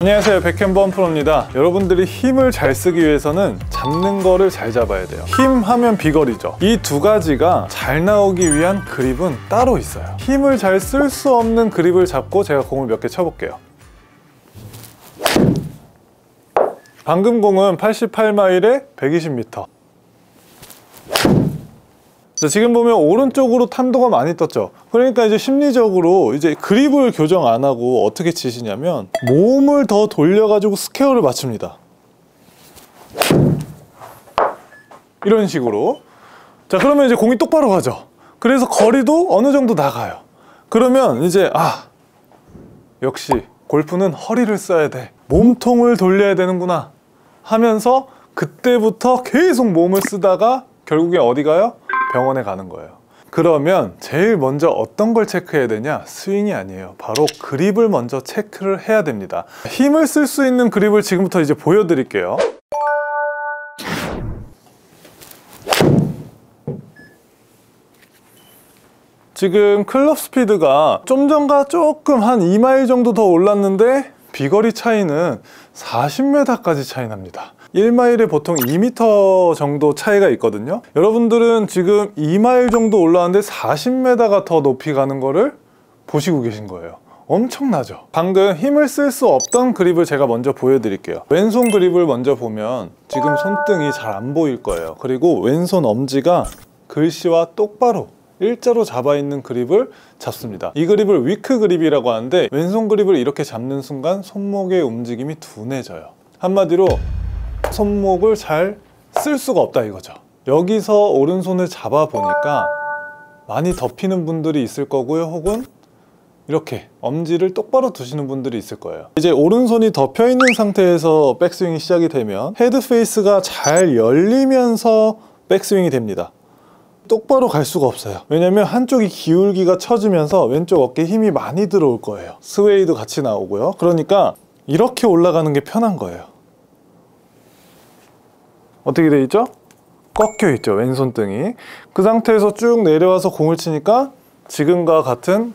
안녕하세요. 백현범 프로입니다. 여러분들이 힘을 잘 쓰기 위해서는 잡는 거를 잘 잡아야 돼요. 힘 하면 비거리죠. 이 두 가지가 잘 나오기 위한 그립은 따로 있어요. 힘을 잘 쓸 수 없는 그립을 잡고 제가 공을 몇 개 쳐볼게요. 방금 공은 88마일에 120m 자, 지금 보면 오른쪽으로 탄도가 많이 떴죠. 그러니까 이제 심리적으로 이제 그립을 교정 안 하고 어떻게 치시냐면 몸을 더 돌려 가지고 square를 맞춥니다. 이런 식으로. 자 그러면 이제 공이 똑바로 가죠. 그래서 거리도 어느 정도 나가요. 그러면 이제 아 역시 골프는 허리를 써야 돼. 몸통을 돌려야 되는구나 하면서 그때부터 계속 몸을 쓰다가 결국에 어디 가요? 병원에 가는 거예요. 그러면 제일 먼저 어떤 걸 체크해야 되냐? 스윙이 아니에요. 바로 그립을 먼저 체크를 해야 됩니다. 힘을 쓸 수 있는 그립을 지금부터 이제 보여드릴게요. 지금 클럽 스피드가 좀 전과 조금 한 2마일 정도 더 올랐는데 비거리 차이는 40m까지 차이 납니다. 1마일에 보통 2m 정도 차이가 있거든요. 여러분들은 지금 2마일 정도 올라왔는데 40m가 더 높이 가는 거를 보시고 계신 거예요. 엄청나죠? 방금 힘을 쓸 수 없던 그립을 제가 먼저 보여드릴게요. 왼손 그립을 먼저 보면 지금 손등이 잘 안 보일 거예요. 그리고 왼손 엄지가 글씨와 똑바로 일자로 잡아 있는 그립을 잡습니다. 이 그립을 weak 그립이라고 하는데 왼손 그립을 이렇게 잡는 순간 손목의 움직임이 둔해져요. 한마디로 손목을 잘 쓸 수가 없다 이거죠. 여기서 오른손을 잡아 보니까 많이 덮이는 분들이 있을 거고요 혹은 이렇게 엄지를 똑바로 두시는 분들이 있을 거예요. 이제 오른손이 덮여 있는 상태에서 백스윙이 시작이 되면 헤드 face가 잘 열리면서 백스윙이 됩니다. 똑바로 갈 수가 없어요. 왜냐면 한쪽이 기울기가 처지면서 왼쪽 어깨에 힘이 많이 들어올 거예요. 스웨이도 같이 나오고요. 그러니까 이렇게 올라가는 게 편한 거예요 어떻게 돼 있죠? 꺾여 있죠 왼손 등이. 그 상태에서 쭉 내려와서 공을 치니까 지금과 같은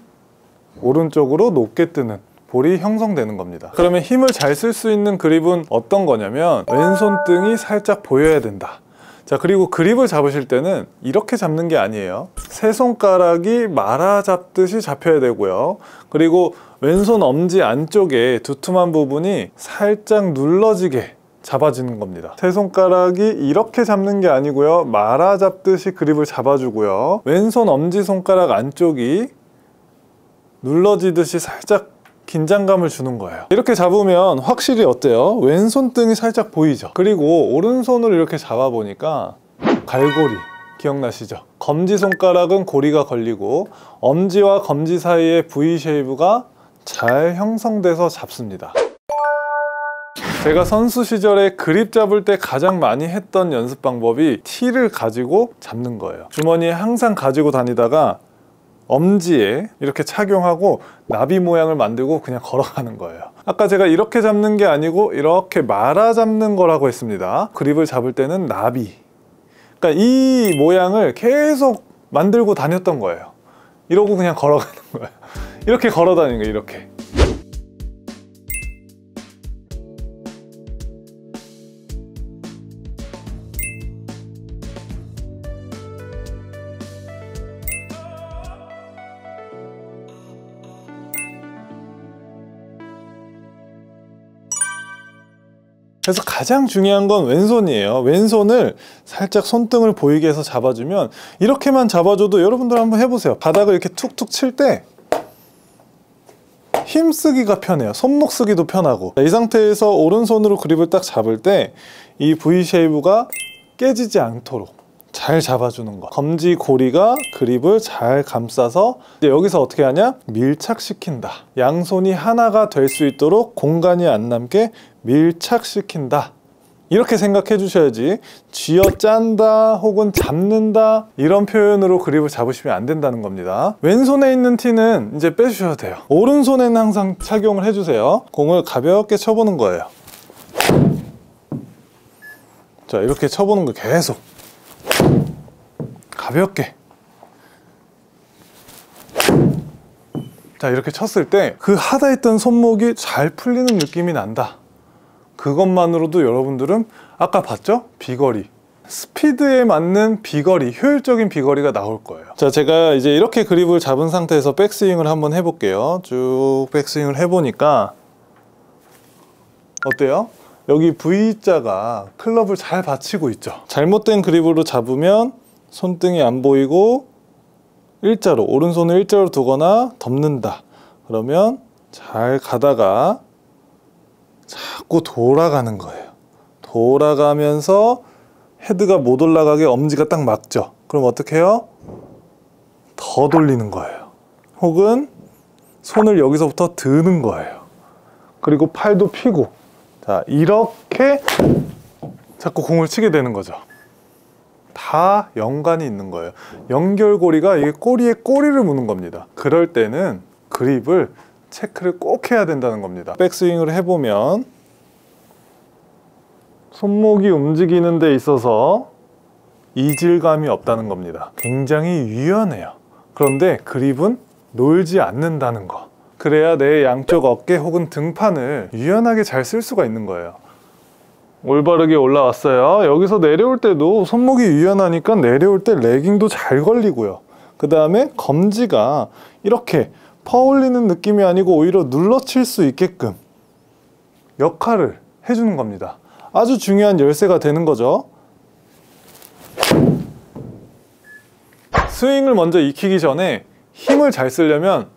오른쪽으로 높게 뜨는 볼이 형성되는 겁니다. 그러면 힘을 잘 쓸 수 있는 그립은 어떤 거냐면 왼손 등이 살짝 보여야 된다. 자 그리고 그립을 잡으실 때는 이렇게 잡는 게 아니에요. 세 손가락이 말아 잡듯이 잡혀야 되고요. 그리고 왼손 엄지 안쪽에 두툼한 부분이 살짝 눌러지게 잡아지는 겁니다 세 손가락이 이렇게 잡는 게 아니고요 말아 잡듯이 그립을 잡아주고요 왼손 엄지손가락 안쪽이 눌러지듯이 살짝 긴장감을 주는 거예요 이렇게 잡으면 확실히 어때요? 왼손등이 살짝 보이죠? 그리고 오른손으로 이렇게 잡아보니까 갈고리 기억나시죠? 검지손가락은 고리가 걸리고 엄지와 검지 사이에 V shape가 잘 형성돼서 잡습니다 제가 선수 시절에 그립 잡을 때 가장 많이 했던 연습 방법이 티를 가지고 잡는 거예요. 주머니에 항상 가지고 다니다가 엄지에 이렇게 착용하고 나비 모양을 만들고 그냥 걸어가는 거예요. 아까 제가 이렇게 잡는 게 아니고 이렇게 말아 잡는 거라고 했습니다. 그립을 잡을 때는 나비. 그러니까 이 모양을 계속 만들고 다녔던 거예요. 이러고 그냥 걸어가는 거예요. 이렇게 걸어 다니는 거예요 이렇게 그래서 가장 중요한 건 왼손이에요. 왼손을 살짝 손등을 보이게 해서 잡아주면 이렇게만 잡아줘도 여러분들 한번 해보세요. 바닥을 이렇게 툭툭 칠 때 힘쓰기가 편해요. 손목 쓰기도 편하고. 이 상태에서 오른손으로 그립을 딱 잡을 때 이 V shape가 깨지지 않도록 잘 잡아주는 거. 검지 고리가 그립을 잘 감싸서 여기서 어떻게 하냐? 밀착시킨다. 양손이 하나가 될 수 있도록 공간이 안 남게 밀착시킨다. 이렇게 생각해 주셔야지. 쥐어 짠다 혹은 잡는다 이런 표현으로 그립을 잡으시면 안 된다는 겁니다. 왼손에 있는 티는 이제 빼주셔야 돼요. 오른손에는 항상 착용을 해주세요. 공을 가볍게 쳐보는 거예요. 자 이렇게 쳐보는 거 계속. 가볍게. 자 이렇게 쳤을 때 그 하다 했던 손목이 잘 풀리는 느낌이 난다 그것만으로도 여러분들은 아까 봤죠? 비거리. 스피드에 맞는 비거리 효율적인 비거리가 나올 거예요. 자 제가 이제 이렇게 그립을 잡은 상태에서 백스윙을 한번 해볼게요. 쭉 백스윙을 해보니까 어때요? 여기 V자가 클럽을 잘 받치고 있죠. 잘못된 그립으로 잡으면 손등이 안 보이고 일자로 오른손을 일자로 두거나 덮는다. 그러면 잘 가다가 자꾸 돌아가는 거예요. 돌아가면서 헤드가 못 올라가게 엄지가 딱 막죠. 그럼 어떻게 해요? 더 돌리는 거예요. 혹은 손을 여기서부터 드는 거예요. 그리고 팔도 피고. 자 이렇게 자꾸 공을 치게 되는 거죠. 다 연관이 있는 거예요. 연결고리가 이게 꼬리에 꼬리를 무는 겁니다. 그럴 때는 그립을 체크를 꼭 해야 된다는 겁니다. 백스윙을 해보면 손목이 움직이는 데 있어서 이질감이 없다는 겁니다. 굉장히 유연해요. 그런데 그립은 놀지 않는다는 거. 그래야 내 양쪽 어깨 혹은 등판을 유연하게 잘 쓸 수가 있는 거예요. 올바르게 올라왔어요. 여기서 내려올 때도 손목이 유연하니까 내려올 때 레깅도 잘 걸리고요. 그 다음에 검지가 이렇게 퍼올리는 느낌이 아니고 오히려 눌러칠 수 있게끔 역할을 해주는 겁니다. 아주 중요한 열쇠가 되는 거죠. 스윙을 먼저 익히기 전에 힘을 잘 쓰려면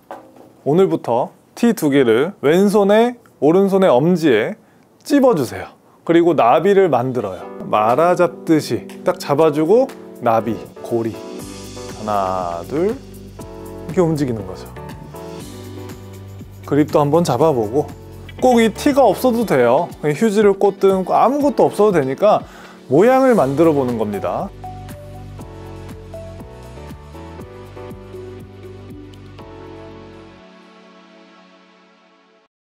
오늘부터 티 두 개를 왼손에 오른손의 엄지에 찝어주세요. 그리고 나비를 만들어요. 말아 잡듯이 딱 잡아주고 나비, 고리. 하나, 둘. 이렇게 움직이는 거죠 그립도 한번 잡아보고 꼭 이 티가 없어도 돼요. 휴지를 꽂든 아무것도 없어도 되니까 모양을 만들어 보는 겁니다